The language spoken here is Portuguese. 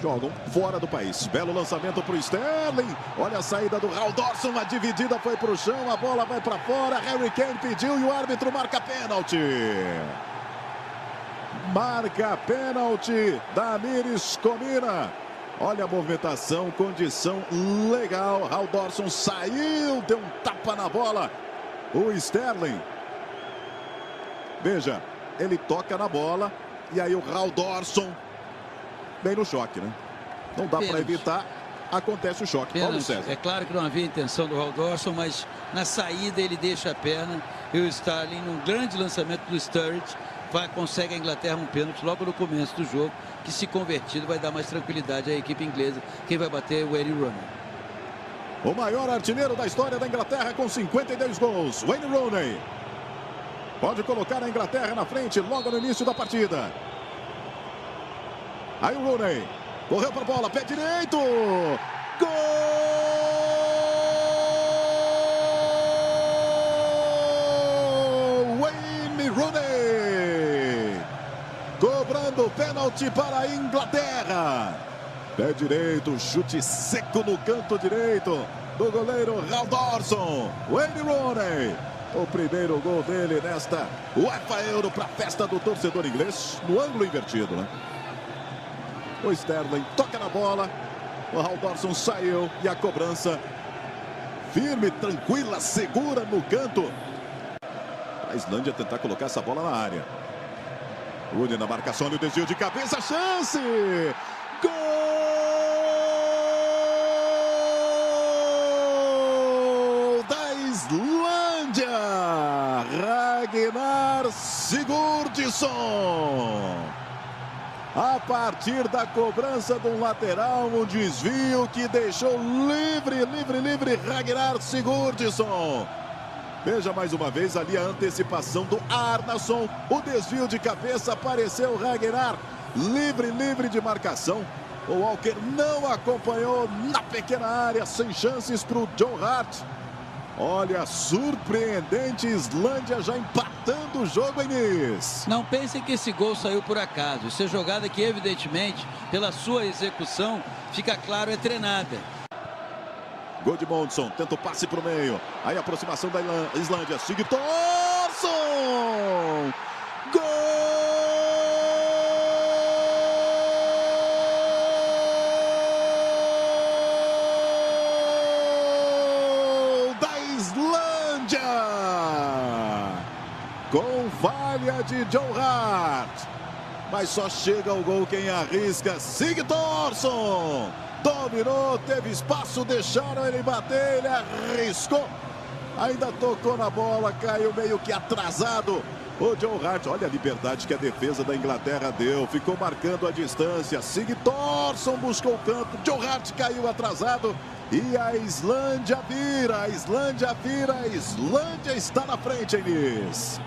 jogam fora do país. Belo lançamento para o Sterling. Olha a saída do Haldorson. A dividida foi para o chão. A bola vai para fora. Harry Kane pediu e o árbitro marca pênalti. Marca pênalti. Damires Comina. Olha a movimentação, condição legal. Haldorson saiu, deu um tapa na bola. O Sterling. Veja, ele toca na bola. E aí o Haldorson bem no choque, né? Não dá para evitar, acontece o choque. Paulo César. É claro que não havia intenção do Haldorson, mas na saída ele deixa a perna e o Starling, num grande lançamento do Sturridge, vai, consegue a Inglaterra um pênalti logo no começo do jogo, que se convertido vai dar mais tranquilidade à equipe inglesa. Quem vai bater é o Wayne Rooney. O maior artilheiro da história da Inglaterra com 52 gols, Wayne Rooney. Pode colocar a Inglaterra na frente logo no início da partida. Aí o Rooney. Correu para a bola, pé direito. Gol! Wayne Rooney. Cobrando pênalti para a Inglaterra. Pé direito, chute seco no canto direito do goleiro Haldorson. Wayne Rooney. O primeiro gol dele nesta UEFA Euro para a festa do torcedor inglês. No ângulo invertido, né? O Sterling toca na bola. O Haldorson saiu e a cobrança firme, tranquila, segura no canto. A Islândia tentar colocar essa bola na área. Rooney na marcação e o desvio de cabeça. Chance! Gol da Islândia! Ragnar Sigurdsson! A partir da cobrança de um lateral, um desvio que deixou livre, livre, livre Ragnar Sigurdsson. Veja mais uma vez ali a antecipação do Arnason. O desvio de cabeça apareceu Ragnar livre, livre de marcação. O Walker não acompanhou na pequena área, sem chances para o Joe Hart. Olha, surpreendente Islândia já empatando o jogo, Enis. Não pensem que esse gol saiu por acaso. Isso é jogada que, evidentemente, pela sua execução, fica claro, é treinada. Gol de Mondson, tenta o passe para o meio. Aí a aproximação da Islândia. Sigurdsson! Gol da Com falha de Joe Hart. Mas só chega o gol quem arrisca. Sigurdsson! Dominou, teve espaço, deixaram ele bater, ele arriscou. Ainda tocou na bola, caiu meio que atrasado. O Joe Hart, olha a liberdade que a defesa da Inglaterra deu. Ficou marcando a distância. Sigurdsson buscou o canto. Joe Hart caiu atrasado. E a Islândia vira, a Islândia vira, a Islândia está na frente, Enis.